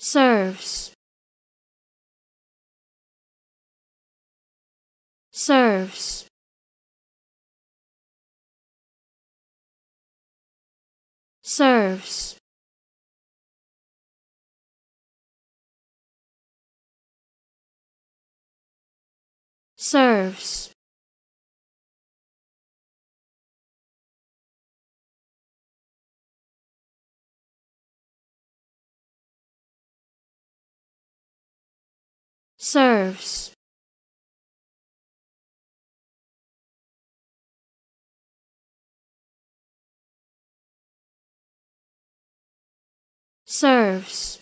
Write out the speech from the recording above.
serves. Serves. Serves. Serves serves. Serves